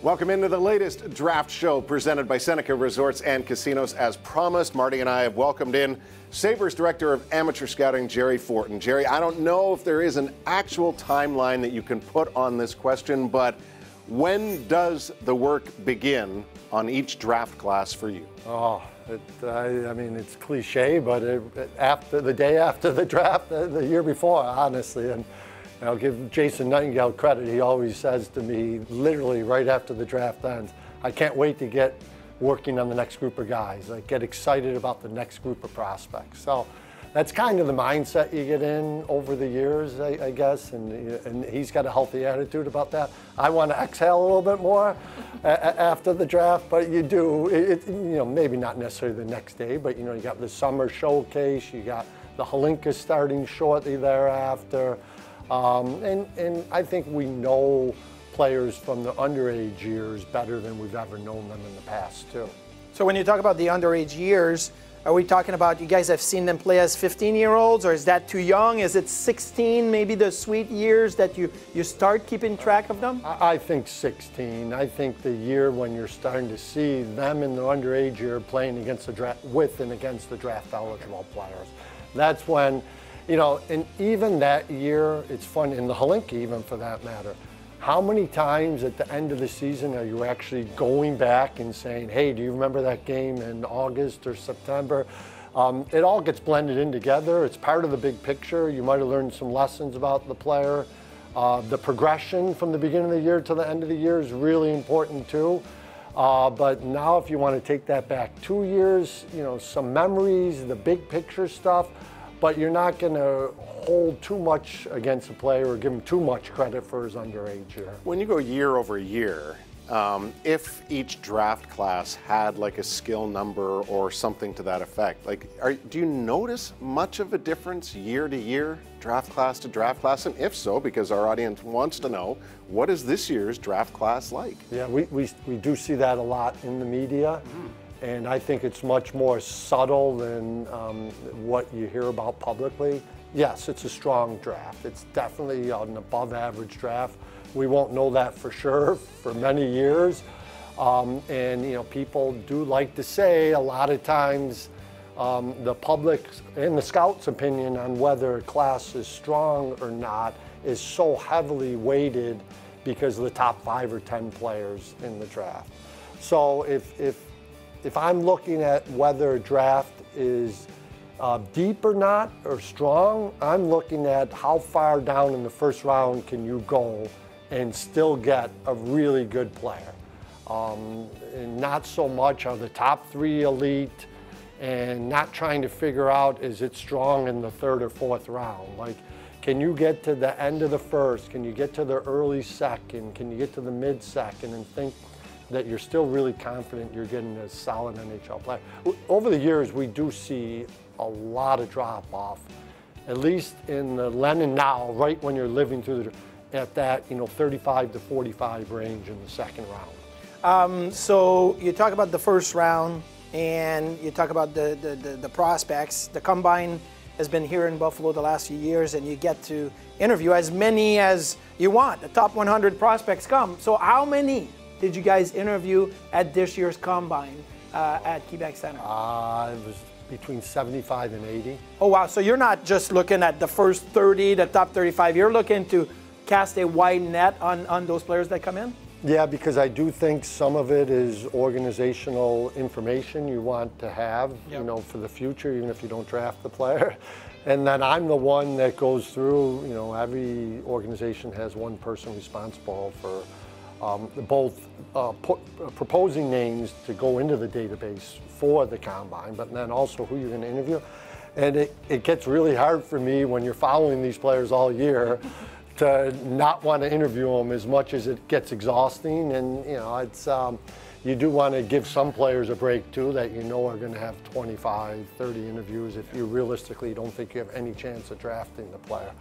Welcome into the latest draft show presented by Seneca Resorts and Casinos. As promised, Marty and I have welcomed in Sabres Director of Amateur Scouting, Jerry Forton. Jerry, I don't know if there is an actual timeline that you can put on this question, but when does the work begin on each draft class for you? Oh, it, I, I, mean, it's cliche, but it, after the day after the draft, the, the year before, honestly, and I'll give Jason Nightingale credit. He always says to me, literally right after the draft ends, I can't wait to get working on the next group of guys. I get excited about the next group of prospects. So that's kind of the mindset you get in over the years, I, I guess, and, and he's got a healthy attitude about that. I want to exhale a little bit more after the draft, but you do, it, you know, maybe not necessarily the next day, but you know, you got the summer showcase, you got the Hlinka starting shortly thereafter. Um, and, and I think we know players from the underage years better than we've ever known them in the past, too. So when you talk about the underage years, are we talking about you guys have seen them play as 15 year olds, or is that too young? Is it 16, maybe the sweet years that you, you start keeping track of them? I, I think 16. I think the year when you're starting to see them in the underage year playing against the draft, with and against the draft eligible players. That's when you know, and even that year, it's fun, in the Hlinka even for that matter, how many times at the end of the season are you actually going back and saying, hey, do you remember that game in August or September? Um, it all gets blended in together. It's part of the big picture. You might have learned some lessons about the player. Uh, the progression from the beginning of the year to the end of the year is really important too. Uh, but now if you want to take that back two years, you know, some memories, the big picture stuff, but you're not going to hold too much against a player or give him too much credit for his underage year. When you go year over year, um, if each draft class had like a skill number or something to that effect, like, are, do you notice much of a difference year to year, draft class to draft class? And if so, because our audience wants to know, what is this year's draft class like? Yeah, we, we, we do see that a lot in the media. Mm-hmm and I think it's much more subtle than um, what you hear about publicly. Yes, it's a strong draft. It's definitely an above average draft. We won't know that for sure for many years. Um, and you know, people do like to say a lot of times um, the public and the scouts' opinion on whether a class is strong or not is so heavily weighted because of the top five or ten players in the draft. So if, if if I'm looking at whether a draft is uh, deep or not or strong, I'm looking at how far down in the first round can you go and still get a really good player. Um, not so much are the top three elite and not trying to figure out is it strong in the third or fourth round. Like, can you get to the end of the first? Can you get to the early second? Can you get to the mid second and think that you're still really confident you're getting a solid NHL player. Over the years, we do see a lot of drop off, at least in the Lennon now, right when you're living through the, at that, you know, 35 to 45 range in the second round. Um, so you talk about the first round and you talk about the, the, the, the prospects. The combine has been here in Buffalo the last few years and you get to interview as many as you want. The top 100 prospects come. So how many did you guys interview at this year's combine uh, at Quebec Center? Uh, it was between 75 and 80. Oh, wow. So you're not just looking at the first 30, the top 35. You're looking to cast a wide net on, on those players that come in? Yeah, because I do think some of it is organizational information you want to have, yep. you know, for the future, even if you don't draft the player. And then I'm the one that goes through, you know, every organization has one person responsible for um, both uh, put, uh, proposing names to go into the database for the combine, but then also who you're going to interview. And it, it gets really hard for me when you're following these players all year to not want to interview them as much as it gets exhausting. And, you know, it's, um, you do want to give some players a break too that you know are going to have 25, 30 interviews if you realistically don't think you have any chance of drafting the player.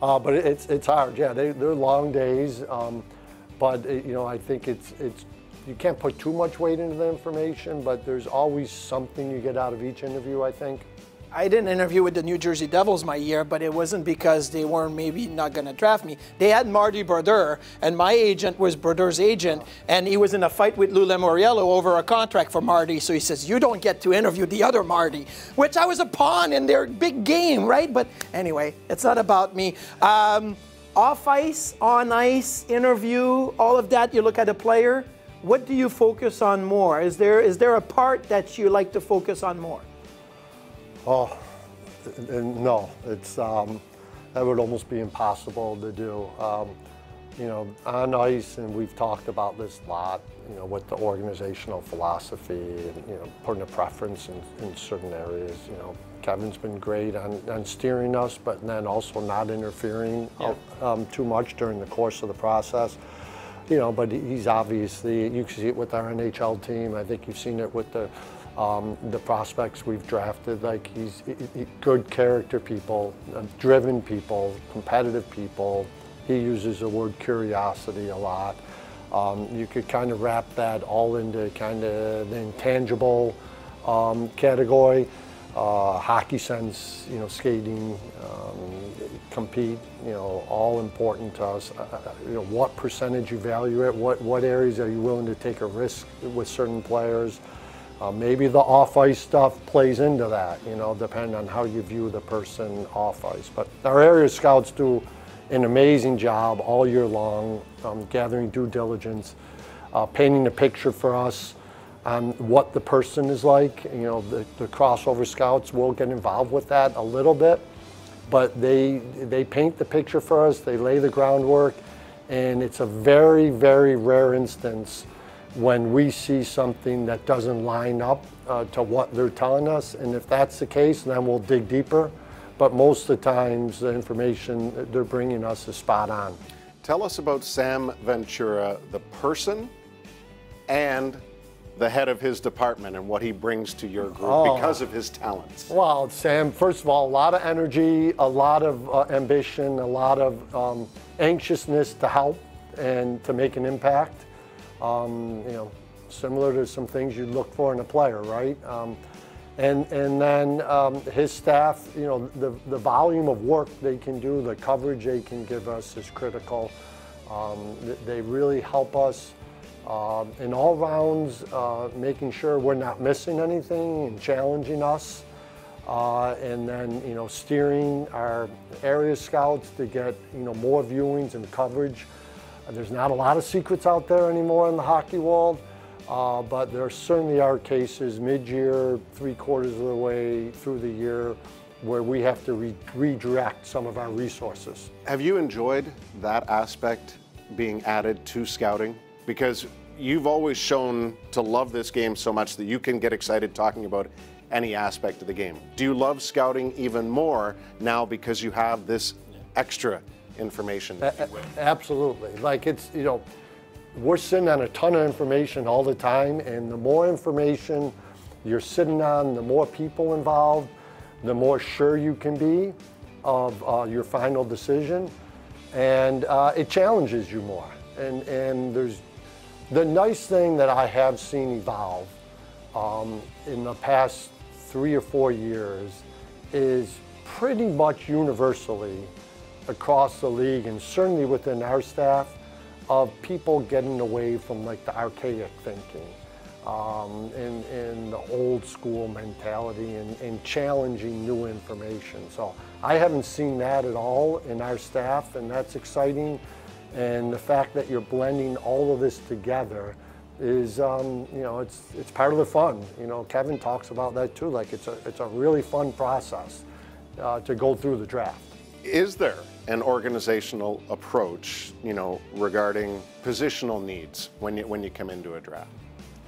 Uh, but it's, it's hard, yeah, they, they're long days. Um, but uh, you know, I think it's it's you can't put too much weight into the information, but there's always something you get out of each interview. I think. I didn't interview with the New Jersey Devils my year, but it wasn't because they weren't maybe not going to draft me. They had Marty Brodeur, and my agent was Brodeur's agent, and he was in a fight with Lou Lamoriello over a contract for Marty. So he says, "You don't get to interview the other Marty," which I was a pawn in their big game, right? But anyway, it's not about me. Um, off ice, on ice, interview, all of that. You look at a player. What do you focus on more? Is there is there a part that you like to focus on more? Oh, no, it's um, that would almost be impossible to do. Um, you know, on ice, and we've talked about this a lot. You know, with the organizational philosophy and you know putting a preference in, in certain areas. You know, Kevin's been great on, on steering us, but then also not interfering yeah. um, too much during the course of the process. You know, but he's obviously you can see it with our NHL team. I think you've seen it with the um, the prospects we've drafted, like he's he, he, good character people, uh, driven people, competitive people. He uses the word curiosity a lot. Um, you could kind of wrap that all into kind of the intangible um, category. Uh, hockey sense, you know, skating, um, compete, you know, all important to us. Uh, uh, you know, what percentage you value it, what, what areas are you willing to take a risk with certain players. Uh, maybe the off-ice stuff plays into that, you know, depending on how you view the person off-ice. But our area scouts do an amazing job all year long, um, gathering due diligence, uh, painting a picture for us on what the person is like. You know, the, the crossover scouts will get involved with that a little bit, but they, they paint the picture for us, they lay the groundwork, and it's a very, very rare instance when we see something that doesn't line up uh, to what they're telling us. And if that's the case, then we'll dig deeper. But most of the times, the information they're bringing us is spot on. Tell us about Sam Ventura, the person and the head of his department and what he brings to your group oh. because of his talents. Well, Sam, first of all, a lot of energy, a lot of uh, ambition, a lot of um, anxiousness to help and to make an impact um, you know, similar to some things you'd look for in a player, right? Um, and, and then um, his staff, you know, the, the volume of work they can do, the coverage they can give us is critical. Um, they really help us uh, in all rounds, uh, making sure we're not missing anything and challenging us. Uh, and then, you know, steering our area scouts to get, you know, more viewings and coverage there's not a lot of secrets out there anymore in the hockey world, uh, but there certainly are cases mid-year, three quarters of the way through the year, where we have to re redirect some of our resources. Have you enjoyed that aspect being added to scouting? Because you've always shown to love this game so much that you can get excited talking about any aspect of the game. Do you love scouting even more now because you have this extra information. Absolutely. Like it's, you know, we're sitting on a ton of information all the time, and the more information you're sitting on, the more people involved, the more sure you can be of uh, your final decision, and uh, it challenges you more. And, and there's the nice thing that I have seen evolve um, in the past three or four years is pretty much universally across the league and certainly within our staff of people getting away from like the archaic thinking um, and, and, the old school mentality and, and, challenging new information. So I haven't seen that at all in our staff and that's exciting. And the fact that you're blending all of this together is, um, you know, it's, it's part of the fun. You know, Kevin talks about that too. Like it's a, it's a really fun process uh, to go through the draft. Is there an organizational approach, you know, regarding positional needs when you, when you come into a draft?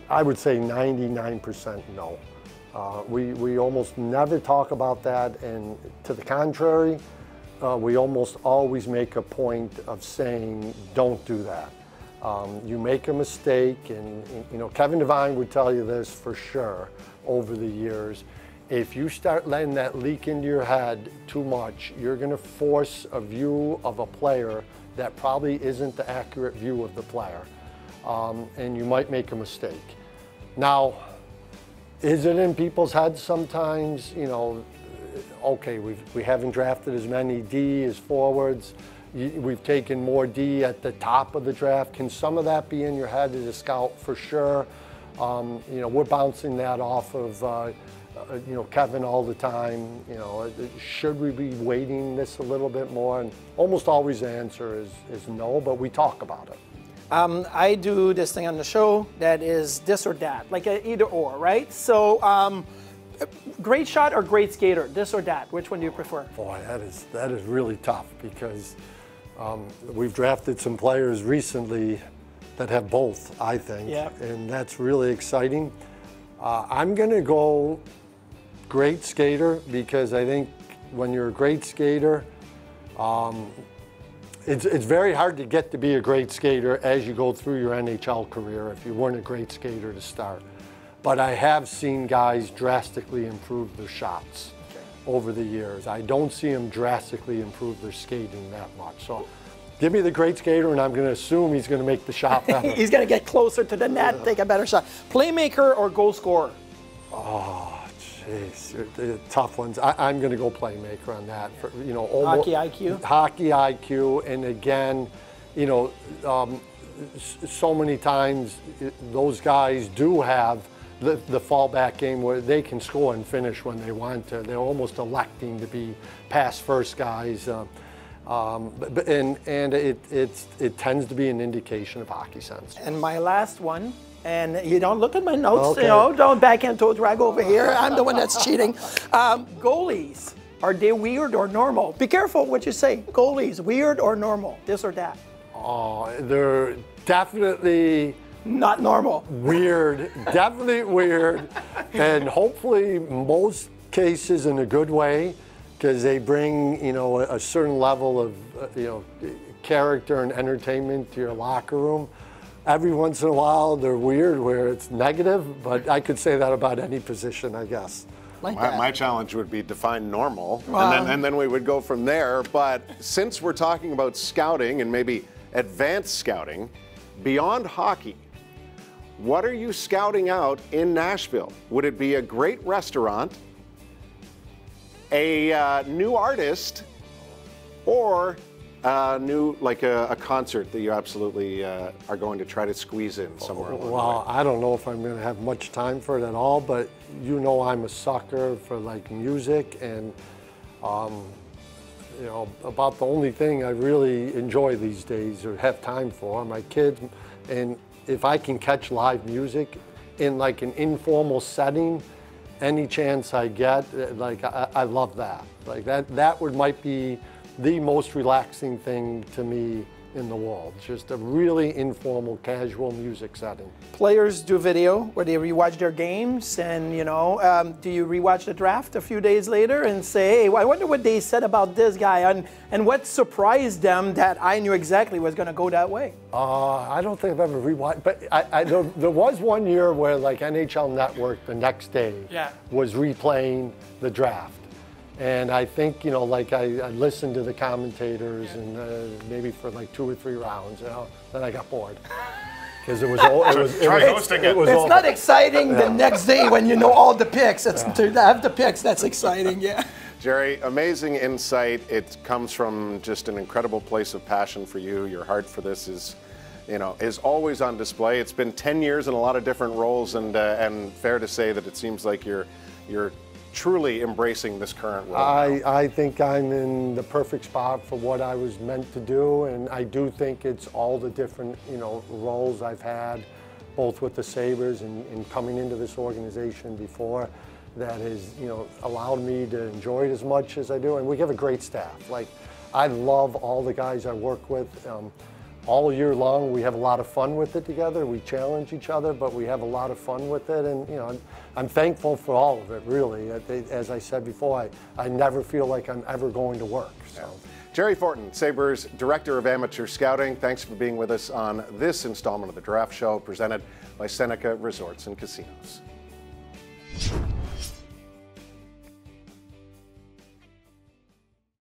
I would say 99% no. Uh, we, we almost never talk about that, and to the contrary, uh, we almost always make a point of saying, don't do that. Um, you make a mistake, and, and, you know, Kevin Devine would tell you this for sure over the years if you start letting that leak into your head too much, you're going to force a view of a player that probably isn't the accurate view of the player. Um, and you might make a mistake. Now, is it in people's heads sometimes? You know, okay, we've, we haven't drafted as many D as forwards. We've taken more D at the top of the draft. Can some of that be in your head as a scout? For sure. Um, you know, we're bouncing that off of, uh, uh, you know, Kevin all the time. You know, uh, should we be weighting this a little bit more? And almost always the answer is, is no, but we talk about it. Um, I do this thing on the show that is this or that, like a either or, right? So, um, great shot or great skater, this or that. Which one do you prefer? Boy, that is that is really tough because um, we've drafted some players recently that have both, I think, Yeah. and that's really exciting. Uh, I'm going to go great skater because I think when you're a great skater, um, it's, it's very hard to get to be a great skater as you go through your NHL career if you weren't a great skater to start. But I have seen guys drastically improve their shots over the years. I don't see them drastically improve their skating that much. So give me the great skater, and I'm going to assume he's going to make the shot better. He's gonna get closer to the net, take a better shot. Playmaker or goal scorer? Oh, jeez, tough ones. I, I'm going to go playmaker on that. For, you know, almo- Hockey IQ? Hockey IQ, and again, you know, um, so many times those guys do have the, the fallback game where they can score and finish when they want to. They're almost electing to be pass first guys. Uh, um, but, but- and and it, it's, it tends to be an indication of hockey sense. And my last one, and you don't look at my notes, Okay. you know, don't backhand toe drag over here. I'm the one that's cheating. Um, goalies, are they weird or normal? Be careful what you say. Goalies, weird or normal? This or that? Oh, they're definitely Not normal. weird, definitely weird, and hopefully most cases in a good way, because they bring you know a, a certain level of uh, you know character and entertainment to your locker room. Every once in a while, they're weird where it's negative, but I could say that about any position, I guess. Like My, that. my challenge would be define normal, Wow. and, then, and then we would go from there. But since we're talking about scouting and maybe advanced scouting, beyond hockey, what are you scouting out in Nashville? Would it be a great restaurant, a uh, new artist, or a new like a, a concert that you absolutely uh, are going to try to squeeze in somewhere? along the way? Well, I don't know if I'm going to have much time for it at all, but you know I'm a sucker for like music and um, you know about the only thing I really enjoy these days or have time for are my kids and if I can catch live music in like an informal setting any chance I get uh, like I, I love that like that that would might be the most relaxing thing to me in the world just a really informal casual music setting Players do video where they rewatch their games, and you know, um, do you rewatch the draft a few days later and say, "Hey, I wonder what they said about this guy, and and what surprised them that I knew exactly was going to go that way." Uh, I don't think I've ever rewatched, but I, I, there, there was one year where like NHL Network the next day Yeah. was replaying the draft. And I think, you know, like I, I listened to the commentators and uh, maybe for like two or three rounds, you know, then I got bored. Because it was, all, it was, it Try was, hosting it it. was It's over. not exciting the next day when you know all the picks. It's to have the picks that's exciting. Yeah. Jerry, amazing insight. It comes from just an incredible place of passion for you. Your heart for this is, you know, is always on display. It's been 10 years in a lot of different roles, and uh, and fair to say that it seems like you're you're truly embracing this current role. I, I think I'm in the perfect spot for what I was meant to do, and I do think it's all the different, you know, roles I've had, both with the Sabres and, and coming into this organization before, that has, you know, allowed me to enjoy it as much as I do. And we have a great staff. Like, I love all the guys I work with. Um, all year long, we have a lot of fun with it together. We challenge each other, but we have a lot of fun with it. And, you know, I'm, I'm thankful for all of it, really. As I said before, I, I never feel like I'm ever going to work. So. Jerry Forton, Sabres Director of Amateur Scouting, thanks for being with us on this installment of the Draft Show presented by Seneca Resorts and Casinos.